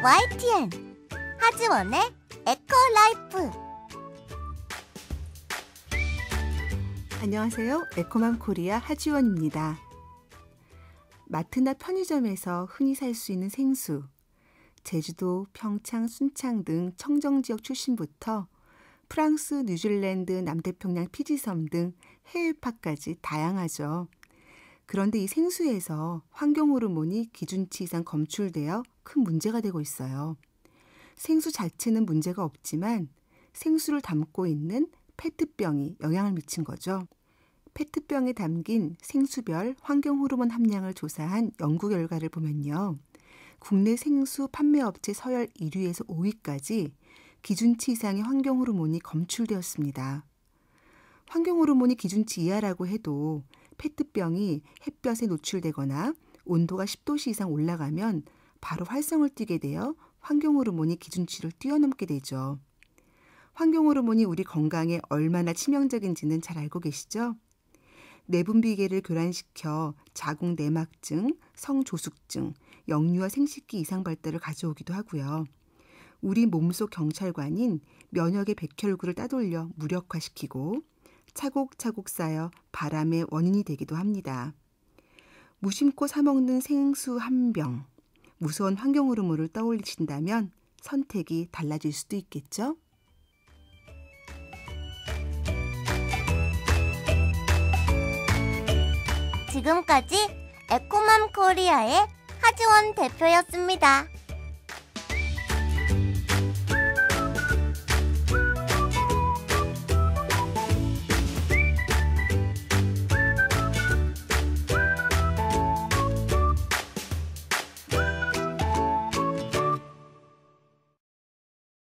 YTN 하지원의 에코라이프 안녕하세요. 에코맘 코리아 하지원입니다. 마트나 편의점에서 흔히 살 수 있는 생수, 제주도, 평창, 순창 등 청정 지역 출신부터 프랑스, 뉴질랜드, 남태평양, 피지섬 등 해외파까지 다양하죠. 그런데 이 생수에서 환경 호르몬이 기준치 이상 검출되어 큰 문제가 되고 있어요. 생수 자체는 문제가 없지만 생수를 담고 있는 페트병이 영향을 미친 거죠. 페트병에 담긴 생수별 환경 호르몬 함량을 조사한 연구 결과를 보면요. 국내 생수 판매업체 서열 1위에서 5위까지 기준치 이상의 환경 호르몬이 검출되었습니다. 환경 호르몬이 기준치 이하라고 해도 페트병이 햇볕에 노출되거나 온도가 10도씨 이상 올라가면 바로 활성을 띠게 되어 환경 호르몬이 기준치를 뛰어넘게 되죠. 환경 호르몬이 우리 건강에 얼마나 치명적인지는 잘 알고 계시죠? 내분비계를 교란시켜 자궁 내막증, 성조숙증, 영유아 생식기 이상 발달을 가져오기도 하고요. 우리 몸속 경찰관인 면역의 백혈구를 따돌려 무력화시키고 차곡차곡 쌓여 바람의 원인이 되기도 합니다. 무심코 사먹는 생수 한 병, 무서운 환경 호르몬을 떠올리신다면 선택이 달라질 수도 있겠죠? 지금까지 에코맘 코리아의 하지원 대표였습니다.